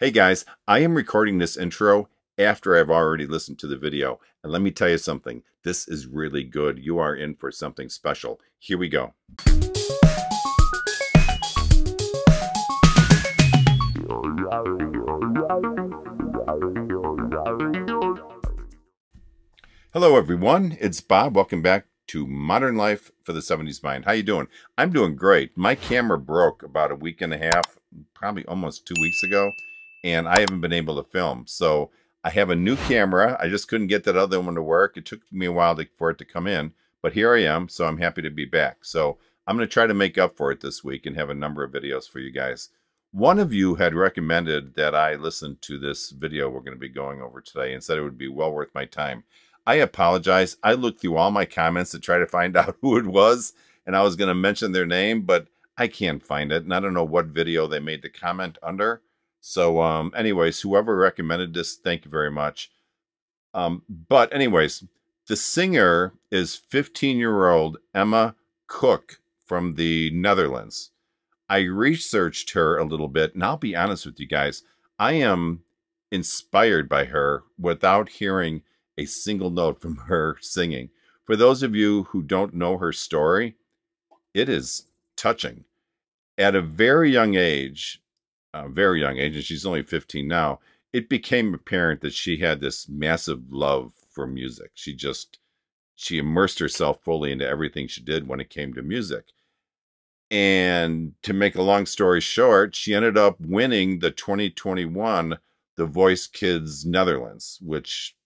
Hey guys, I am recording this intro after I've already listened to the video. And let me tell you something, this is really good. You are in for something special. Here we go. Hello everyone, it's Bob. Welcome back to Modern Life for the 70s Mind. How you doing? I'm doing great. My camera broke about a week and a half, probably almost two weeks ago, and I haven't been able to film. So I have a new camera. I just couldn't get that other one to work. It took me a while to, for it to come in, but here I am. So I'm happy to be back. So I'm going to try to make up for it this week and have a number of videos for you guys. One of you had recommended that I listen to this video we're going to be going over today and said it would be well worth my time. I apologize. I looked through all my comments to try to find out who it was, and I was going to mention their name, but I can't find it, and I don't know what video they made the comment under. So, um, anyways, whoever recommended this, thank you very much. Um, but, anyways, the singer is 15 year old Emma Kok from the Netherlands. I researched her a little bit, and I'll be honest with you guys, I am inspired by her without hearing a single note from her singing. For those of you who don't know her story, it is touching. At a very young age, a very young age, and she's only 15 now, it became apparent that she had this massive love for music. She just she immersed herself fully into everything she did when it came to music. And to make a long story short, she ended up winning the 2021 The Voice Kids Netherlands, which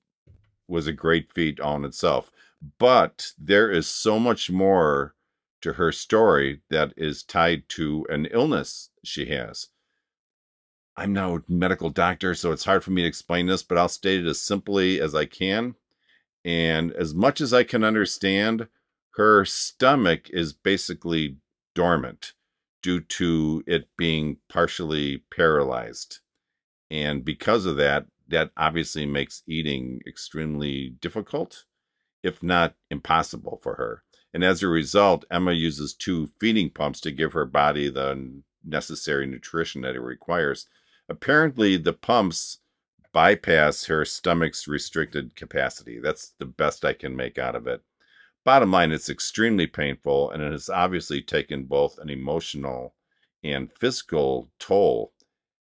was a great feat on itself. But there is so much more to her story that is tied to an illness she has. I'm no medical doctor, so it's hard for me to explain this, but I'll state it as simply as I can. And as much as I can understand, her stomach is basically dormant due to it being partially paralyzed. And because of that, that obviously makes eating extremely difficult, if not impossible for her. And as a result, Emma uses two feeding pumps to give her body the necessary nutrition that it requires. Apparently, the pumps bypass her stomach's restricted capacity. That's the best I can make out of it. Bottom line, it's extremely painful, and it has obviously taken both an emotional and physical toll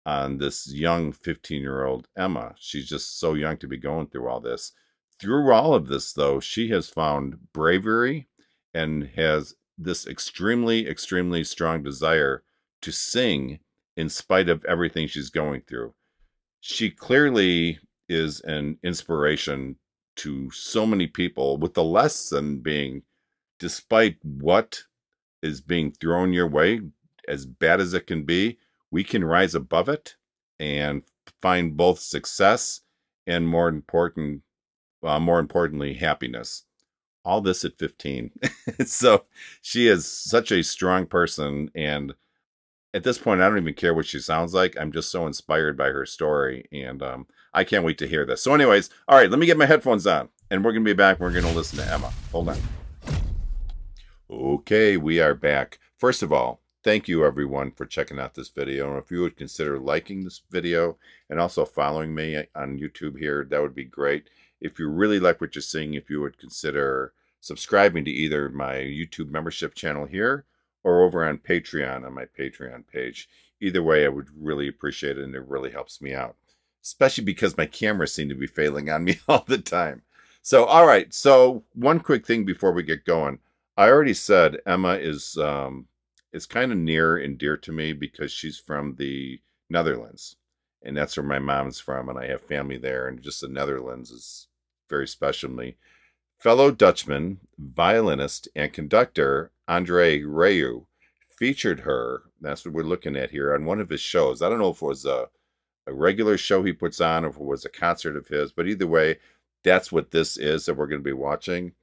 on this young 15 year old Emma. She's just so young to be going through all this. Through all of this, though, she has found bravery and has this extremely, extremely strong desire to sing in spite of everything she's going through. She clearly is an inspiration to so many people, with the lesson being despite what is being thrown your way, as bad as it can be, we can rise above it and find both success and more important uh, more importantly happiness all this at 15 so she is such a strong person and at this point i don't even care what she sounds like i'm just so inspired by her story and um, i can't wait to hear this so anyways all right let me get my headphones on and we're gonna be back we're gonna listen to emma hold on okay we are back first of all Thank you everyone for checking out this video. And if you would consider liking this video and also following me on YouTube here, that would be great. If you really like what you're seeing, if you would consider subscribing to either my YouTube membership channel here or over on Patreon on my Patreon page. Either way, I would really appreciate it and it really helps me out, especially because my cameras seem to be failing on me all the time. So, all right. So, one quick thing before we get going. I already said Emma is um, is kind of near and dear to me because she's from the Netherlands. And that's where my mom's from, and I have family there, and just the Netherlands is very special to me. Fellow Dutchman, violinist, and conductor Andre Rieu featured her. That's what we're looking at here on one of his shows. I don't know if it was a, a regular show he puts on or if it was a concert of his, but either way, that's what this is that we're going to be watching.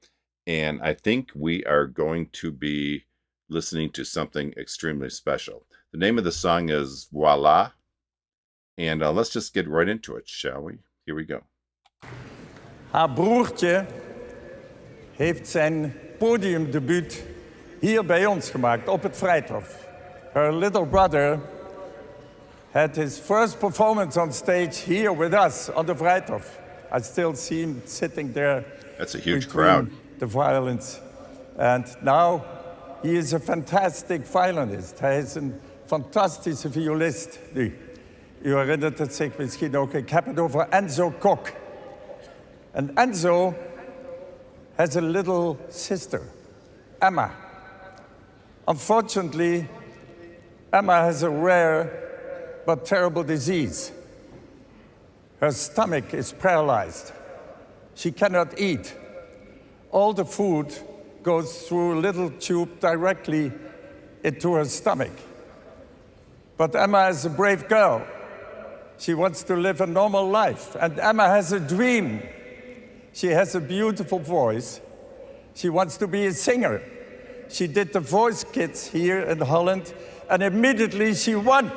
And I think we are going to be listening to something extremely special. The name of the song is Voila. And uh, let's just get right into it, shall we? Here we go. Haar broertje heeft zijn podiumdebuut hier bij ons gemaakt op het Vrijthof. Her little brother had his first performance on stage here with us on the Vrijthof. I still see him sitting there. That's a huge crowd. The violins. And now he is a fantastic violinist. Hij is een fantastische violist nu. U herinnert het zich misschien ook. Ik heb het over Enzo Kok. And Enzo has a little sister, Emma. Unfortunately, Emma has a rare but terrible disease. Her stomach is paralyzed. She cannot eat. All the food goes through a little tube directly into her stomach. But Emma is a brave girl. She wants to live a normal life. And Emma has a dream. She has a beautiful voice. She wants to be a singer. She did the voice kids here in Holland, and immediately she won.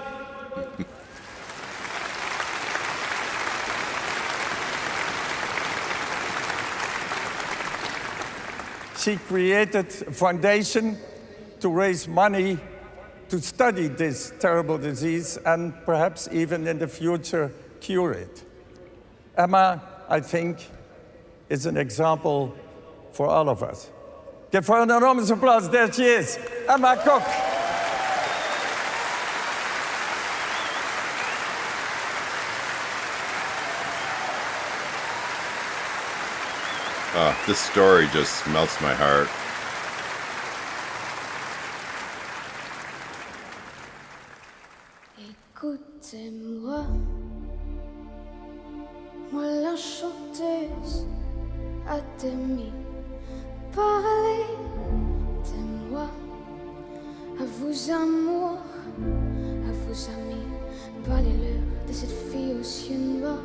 she created a foundation to raise money to study this terrible disease and perhaps even in the future cure it. Emma, I think, is an example for all of us. Give her an enormous applause. There she is, Emma Kok. Uh, this story just melts my heart. Écoutez-moi, moi la chanteuse à demi, parlez de moi, à vos amours, à vos amis, parlez-leur de cette fille aux yeux noirs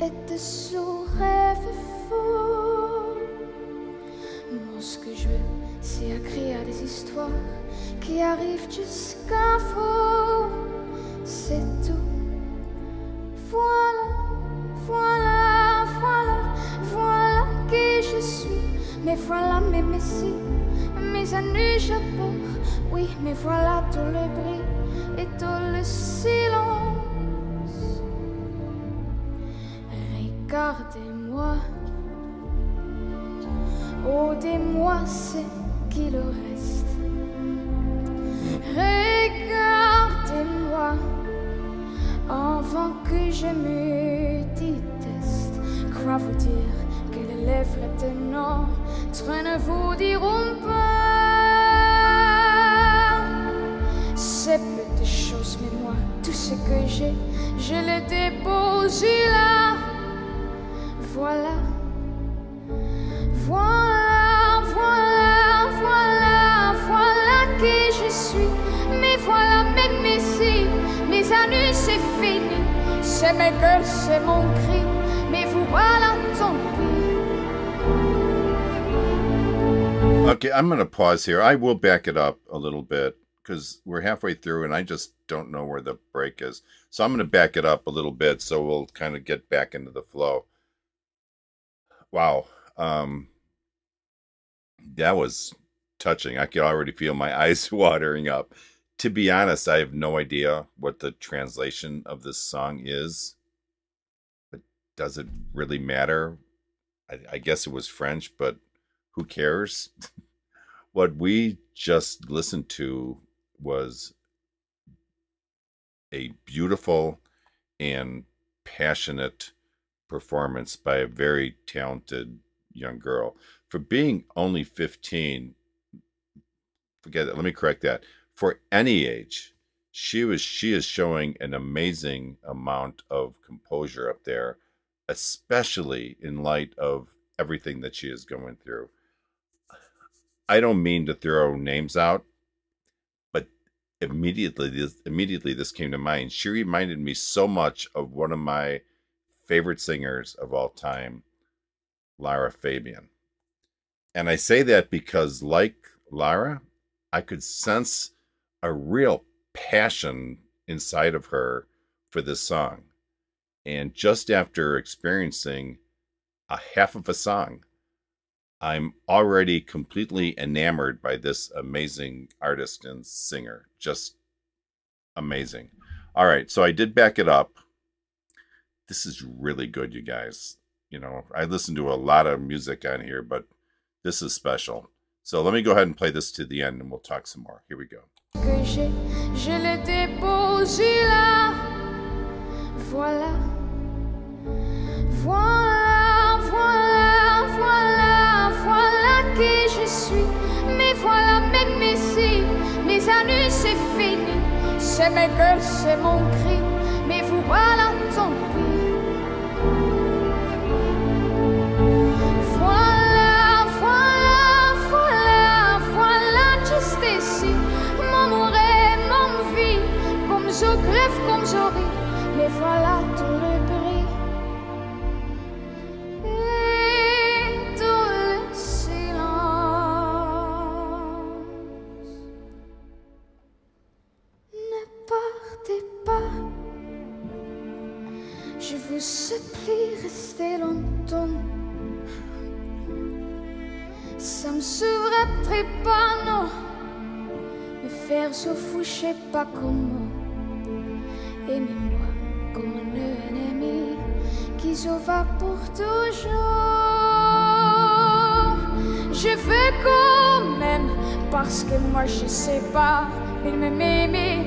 et de son rêve fou. Moi, ce que je veux, c'est écrire des histoires qui arrivent jusqu'à vous. Oui, mais voilà tout le bruit et tout le silence. Regardez-moi, dis-moi ce qu'il reste. Regardez-moi avant que je me déteste. Crois vous dire que les lèvres de notre ne vous diront pas tout ce que j'ai, je le dépose là. Voilà, voilà, voilà, voilà, voilà qui je suis. Mais voilà, mes messies, mes années, c'est fini. C'est mes gueules, c'est mon cri. Mais vous voilà, tant pis. Okay, I'm going to pause here. I will back it up a little bit because we're halfway through and I just don't know where the break is. So I'm going to back it up a little bit so we'll kind of get back into the flow. Wow. Um, that was touching. I could already feel my eyes watering up. To be honest, I have no idea what the translation of this song is. But does it really matter? I, I guess it was French, but who cares? what we just listened to was a beautiful and passionate performance by a very talented young girl. For being only 15, forget it, let me correct that. For any age, she was she is showing an amazing amount of composure up there, especially in light of everything that she is going through. I don't mean to throw names out, immediately this immediately this came to mind. She reminded me so much of one of my favorite singers of all time, Lara Fabian. And I say that because, like Lara, I could sense a real passion inside of her for this song. And just after experiencing a half of a song, I'm already completely enamored by this amazing artist and singer. Just amazing. All right, so I did back it up. This is really good, you guys. You know, I listen to a lot of music on here, but this is special. So let me go ahead and play this to the end and we'll talk some more. Here we go. Voilà, voilà, mes années c'est fini. C'est mes gueules, c'est mon cri. Mais vous voilà, tant Sauverait pas, non. Me faire se foucher pas comment. Aimez-moi comme un ennemi qui se va pour toujours. Je veux quand même, parce que moi je sais pas, il me met mes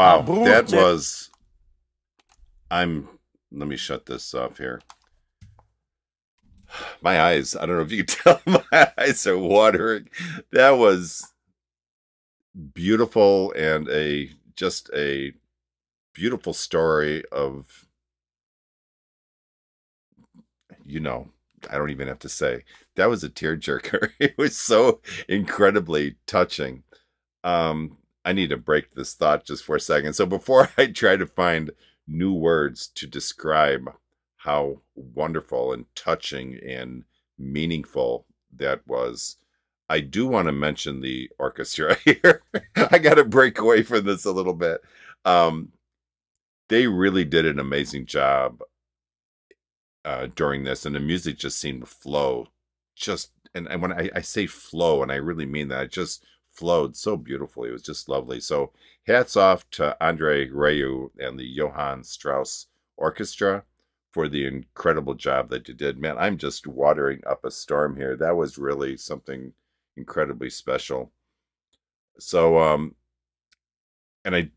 Wow. That broertje. was. I'm. Let me shut this off here. My eyes. I don't know if you can tell. My eyes are watering. That was beautiful and a just a beautiful story of. You know, I don't even have to say that was a tearjerker. It was so incredibly touching. Um, I need to break this thought just for a second. So before I try to find new words to describe how wonderful and touching and meaningful that was, I do want to mention the orchestra here. I got to break away from this a little bit. Um, they really did an amazing job uh, during this, and the music just seemed to flow. Just and, and when I, I say flow, and I really mean that, it just flowed so beautifully. It was just lovely. So hats off to Andre Rieu and the Johann Strauss Orchestra for the incredible job that you did. Man, I'm just watering up a storm here. That was really something incredibly special. So um and I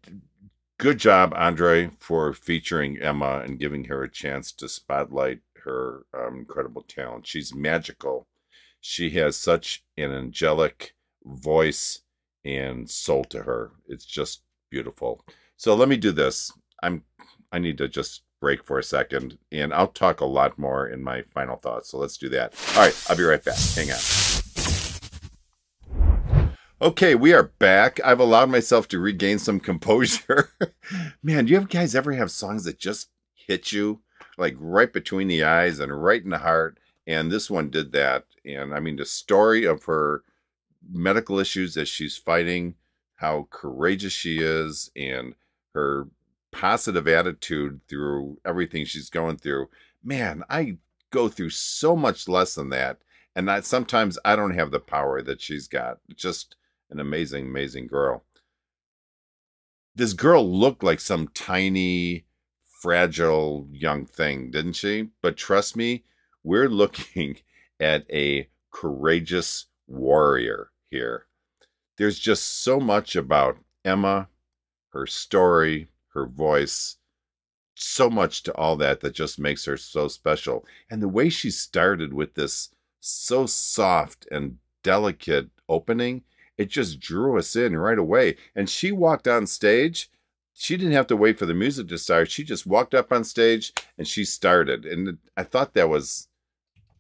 good job, Andre, for featuring Emma and giving her a chance to spotlight her um, incredible talent. She's magical. She has such an angelic voice and soul to her. It's just beautiful. So let me do this. I'm I need to just break for a second and I'll talk a lot more in my final thoughts. So let's do that. All right, I'll be right back. Hang on. Okay, we are back. I've allowed myself to regain some composure. Man, do you guys ever have songs that just hit you like right between the eyes and right in the heart? And this one did that. And I mean, the story of her medical issues that she's fighting, how courageous she is, and her positive attitude through everything she's going through. Man, I go through so much less than that. And sometimes I don't have the power that she's got. Just an amazing, amazing girl. This girl looked like some tiny, fragile young thing, didn't she? But trust me, we're looking at a courageous warrior here. There's just so much about Emma, her story, her voice, so much to all that that just makes her so special. And the way she started with this so soft and delicate opening it just drew us in right away. And she walked on stage. She didn't have to wait for the music to start. She just walked up on stage and she started. And I thought that was,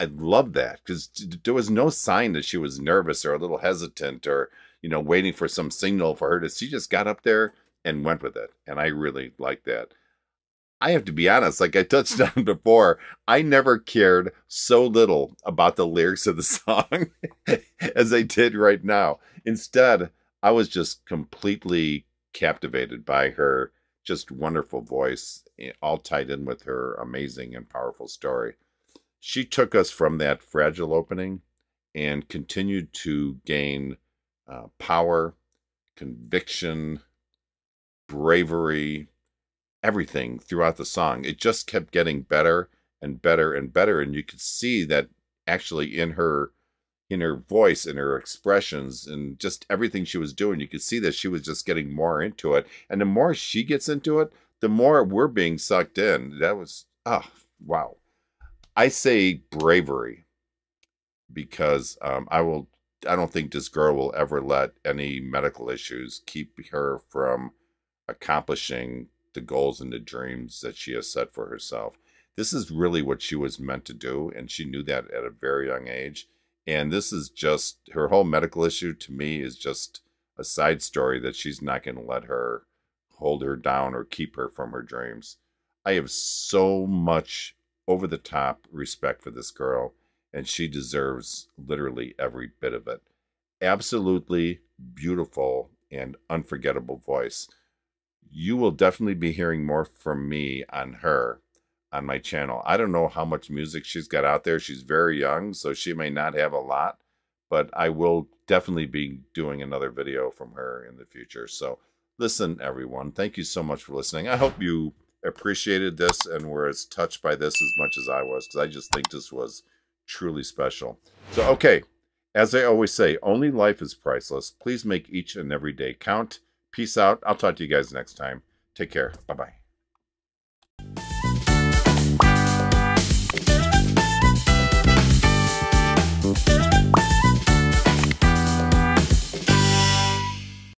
I loved that because there was no sign that she was nervous or a little hesitant or, you know, waiting for some signal for her to, she just got up there and went with it. And I really liked that. I have to be honest, like I touched on before, I never cared so little about the lyrics of the song as I did right now. Instead, I was just completely captivated by her just wonderful voice, eh, all tied in with her amazing and powerful story. She took us from that fragile opening and continued to gain uh, power, conviction, bravery, everything throughout the song. It just kept getting better and better and better. And you could see that actually in her in her voice and her expressions and just everything she was doing, you could see that she was just getting more into it. And the more she gets into it, the more we're being sucked in. That was oh wow. I say bravery because um, I will I don't think this girl will ever let any medical issues keep her from accomplishing the goals and the dreams that she has set for herself. This is really what she was meant to do, and she knew that at a very young age. And this is just her whole medical issue to me is just a side story that she's not going to let her hold her down or keep her from her dreams. I have so much over the top respect for this girl, and she deserves literally every bit of it. Absolutely beautiful and unforgettable voice you will definitely be hearing more from me on her on my channel. I don't know how much music she's got out there. She's very young, so she may not have a lot, but I will definitely be doing another video from her in the future. So listen, everyone, thank you so much for listening. I hope you appreciated this and were as touched by this as much as I was because I just think this was truly special. So, okay, as I always say, only life is priceless. Please make each and every day count. Peace out. I'll talk to you guys next time. Take care. Bye bye.